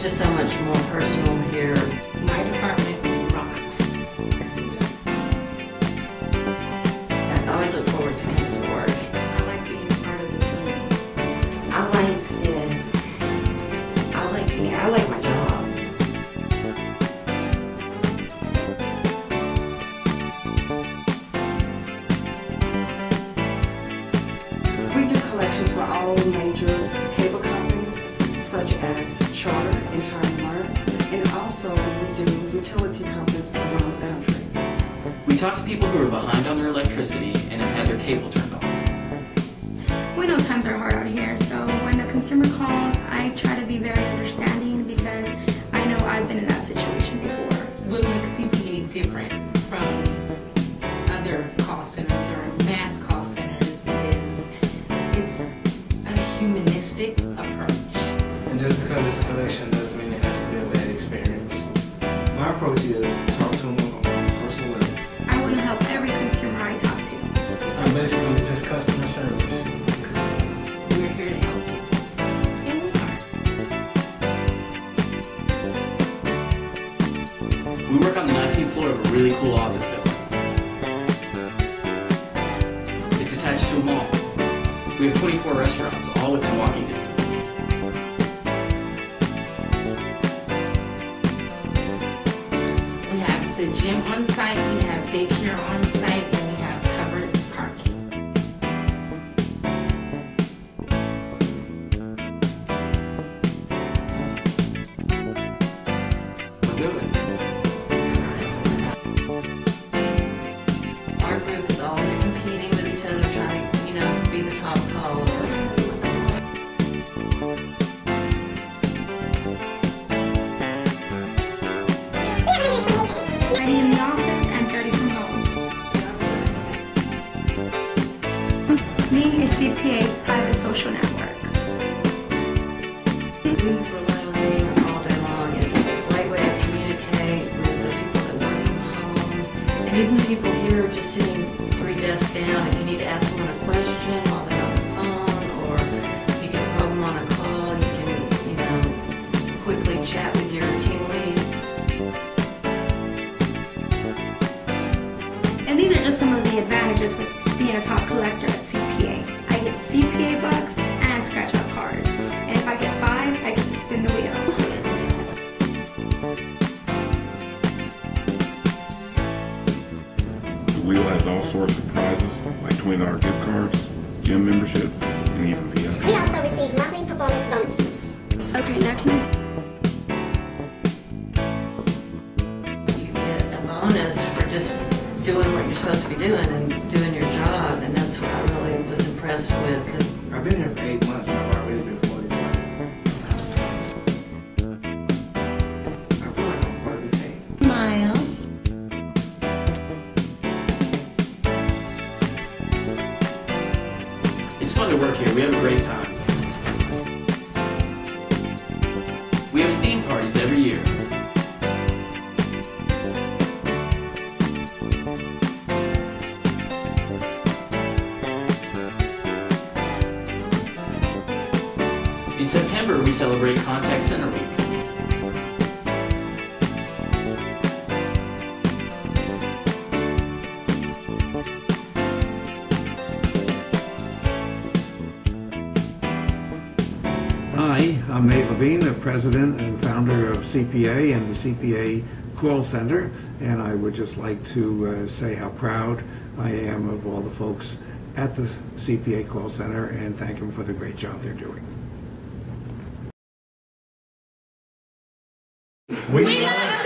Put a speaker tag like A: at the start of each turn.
A: it's just so much more personal here. My department rocks. I always look forward to coming to work. I like being part of the team. I like the, I like, I like my job.
B: We do collections for all major talk to people who are behind on their electricity and have had their cable turned off.
C: We know times are hard out here, so when a consumer calls, I try to be very understanding because I know I've been in that situation before.
D: What makes CPA different from other call centers or mass call centers is it's a humanistic approach.
E: And just because it's collection doesn't mean it has to be a bad experience. My approach is customer service.
D: We're here to help you. And we are.
B: We work on the 19th floor of a really cool office building. It's attached to a mall. We have 24 restaurants, all within walking distance.
D: We have the gym on site, we have daycare on site,
C: 30 in the office and 30 from home. Ning is CPA's private social network.
F: We rely on all day long. It's a great way to communicate with the people that work from home. And even people here just sitting three desks down, if you need to ask someone a question while they're
C: being a top collector at CPA. I get CPA bucks and scratch out cards. And if I get five, I get to spin the wheel.
G: The wheel has all sorts of prizes, like $20 gift cards, gym memberships, and even VIP.
H: We also receive monthly performance bonuses.
C: Okay, now can you
F: you get a bonus for just doing what you're supposed to be doing and doing your job, and that's what I really was impressed with. 'cause
E: I've been here for eight months and I've already been voted twice. I feel like I'm part of the team.
D: Smile.
B: It's fun to work here. We have a great time. In September, we celebrate Contact Center Week.
I: Hi, I'm Nate Levine, the president and founder of CPA and the CPA Call Center, and I would just like to uh, say how proud I am of all the folks at the CPA Call Center and thank them for the great job they're doing.
E: We, we